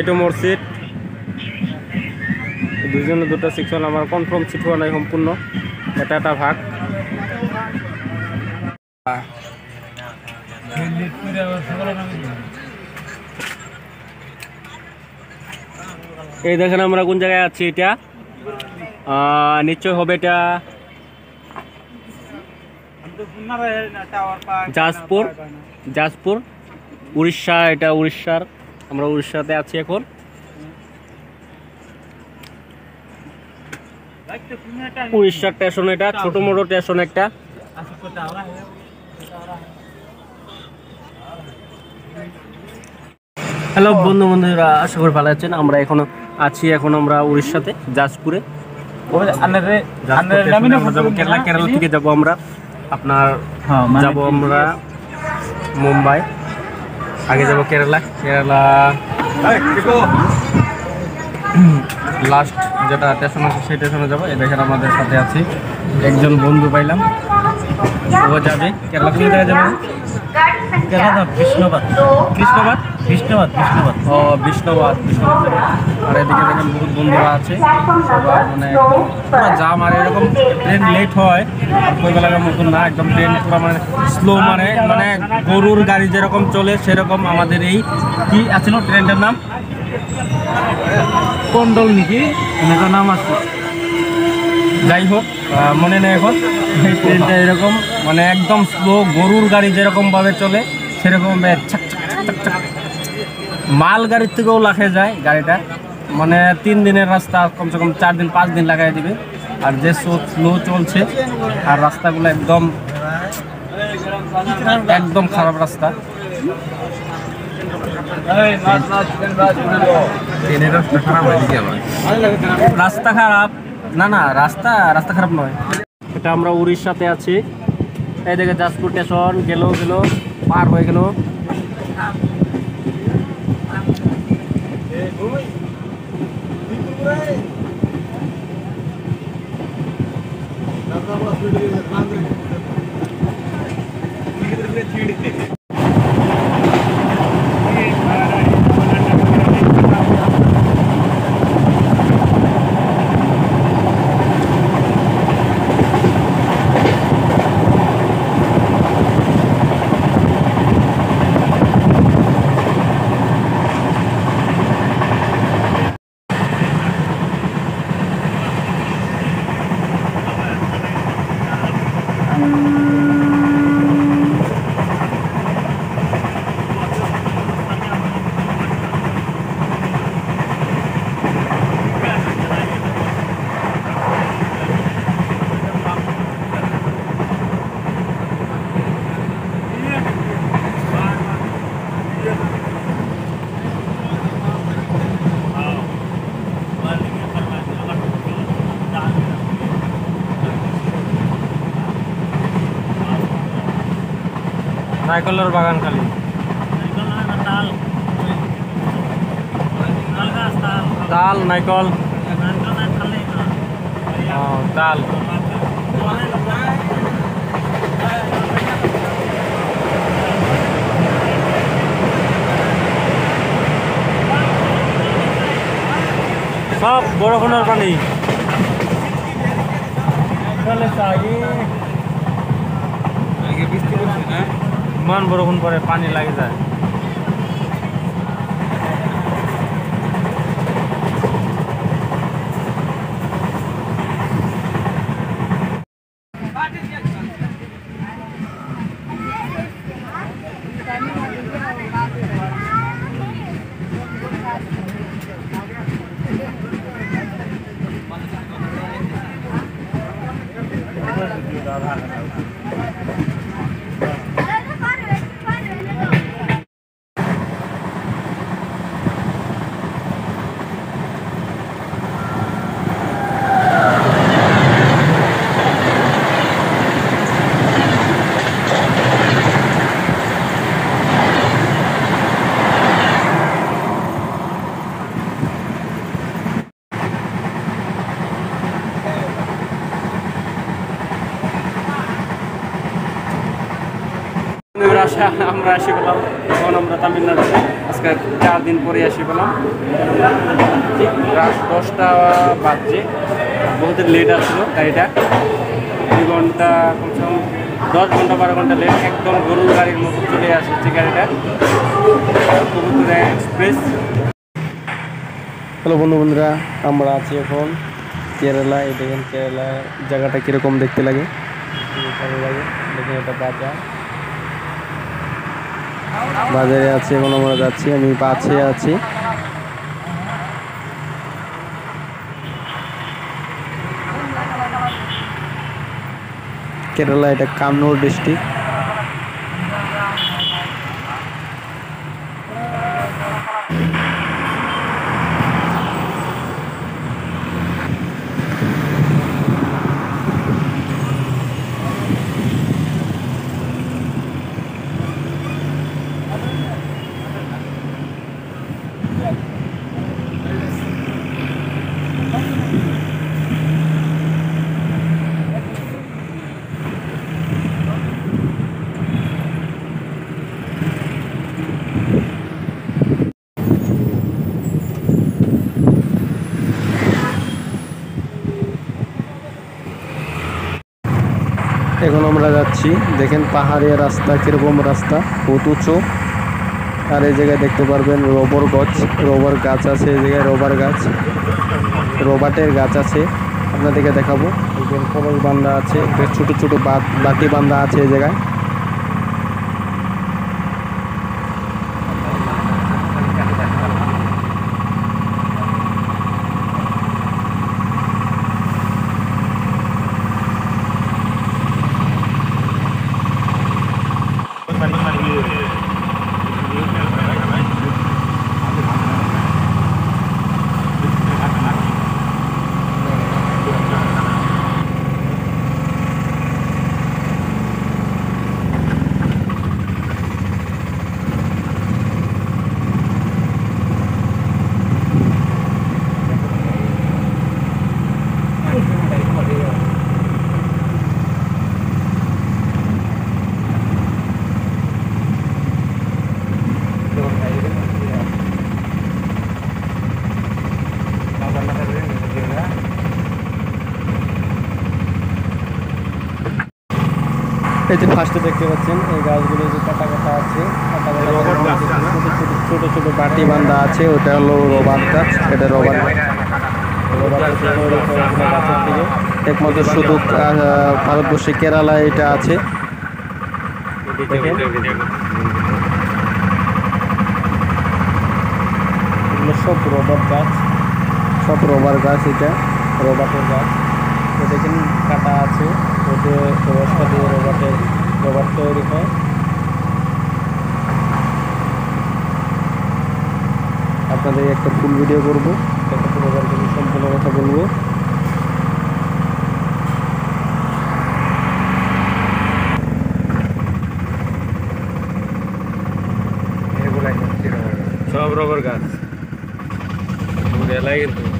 এইটো মোৰ চিট দুজনে দুটা ছিকশ্যন আমাৰ কনফাৰ্ম চিট হোৱা নাই সম্পূৰ্ণ। এটা এটা ভাগ। এই দেখেন আমরা কোন জায়গায় আছি এটা নিশ্চয় হবে এটা জাজপুর জাজপুর উড়িষ্যা এটা উড়িষ্যার। আমরা উড়িষ্যাতে আছি এখন। উড়িষ্যার স্টেশন এটা ছোট মোটো স্টেশন একটা। হ্যালো বন্ধু বন্ধুরা আশা করি ভালো আছেন। আমরা এখন আছি এখন আমরা উড়িষ্যাতে জাজপুরে কেরালা কেরালা থেকে যাব আমরা। আপনার যাব আমরা মুম্বাই। আগে যাব কেরালা কেরালা। লাস্ট যেটা স্টেশন আছে সেই স্টেশনে যাব। এই দেখেন আমাদের সাথে আছি। একজন বন্ধু পাইলাম। ও যাবে। কেরালা কোন জায়গায় যাবে? বিষ্ণুবাদ। কৃষ্ণবাদ বিষ্ণুবাদ? বিষ্ণুবাদ ও বিষ্ণুবাদ বিষ্ণুবাদ। যাবে আর এদিকে দেখেন বহুত বন্ধুরা আছে। সবার মানে পুরো জাম আর এরকম ট্রেন লেট হয়। মতন না একদম ট্রেন পুরো মানে স্লো মানে মানে গরুর গাড়ি যেরকম চলে সেরকম আমাদের এই কি আছিল ট্রেনটার নাম? কন্ডল নাকি? নাম আছে। যাই হোক মনে নেই এখন। ট্রেনটা এরকম মানে একদম স্লো গরুর গাড়ি যেরকম ভাবে চলে, সেরকম। মাল গাড়ির থেকেও লাখে যায় গাড়িটা। মানে তিন দিনের রাস্তা, কমসে কম চার দিন, পাঁচ দিন লাগাই দিবে। আর যে স্লো চলছে, আর রাস্তাগুলো একদম একদম খারাপ রাস্তা। রাস্তা খারাপ? না না, রাস্তা রাস্তা খারাপ নয়। এটা আমরা উড়িষ্যাতে আছি। এই দেখে যাজপুর স্টেশন গেল গেল পার হয়ে গেল। নাইকলের বাগান খালি তাল নাইকল তাল সব বরফনের পানি ইমান বৰষুণ পৰে পানী লাগি যায়। আমরা আসি পেলাম তখন আমরা তামিলনাড়ু আজকে চার দিন পরে আসি পেলাম ঠিক রাত দশটা বাজছে বহুত লেট আসলো গাড়িটা দুই ঘণ্টা কমসে কম দশ ঘণ্টা বারো ঘণ্টা লেট একদম গরুর গাড়ির মতো চলে আসছে গাড়িটা কবুতরা এক্সপ্রেস হ্যালো বন্ধু বন্ধুরা আমরা আছি এখন কেরালা এই দেখেন কেরালা জায়গাটা কীরকম দেখতে লাগে? ভালো লাগে দেখেন এটা বাজার। বাজারে আছি এখন আমরা যাচ্ছি আমি পাশে আছি। কেরালা এটা কান্নুর ডিস্ট্রিক্ট এখন আমরা যাচ্ছি। দেখেন পাহাড়িয়া রাস্তা, কীরকম রাস্তা? বহুত উঁচু। আর এই জায়গায় দেখতে পারবেন রবর গছ। রবার গাছ আছে এই জায়গায়, রবার গাছ। রবাটের গাছ আছে। আপনাদেরকে দেখাবো। কলস বান্ধা আছে ছোট ছোটো বাতি বান্ধা আছে এই জায়গায়। এই যে ফার্স্টে দেখতে পাচ্ছেন এই গাছগুলো যে কাটা কাটা আছে ছোট ছোট বাটি বান্ধা আছে ওটা হলো রবার গাছ এটা রবার গাছের থেকে। একমাত্র শুধু ভারতবর্ষে কেরালায় এটা আছে। সব রবার গাছ সব রবার গাছ এটা রবাটের গাছ। তো দেখেন কাটা আছে ওতে রসটা দিয়ে রবাটের রবার তৈরি হয়। আপনাদের একটা ফুল ভিডিও করব একটা রবার কিন্তু সম্পূর্ণ কথা বলব। সব রবার গাছ। পুরো এলাকায় কিন্তু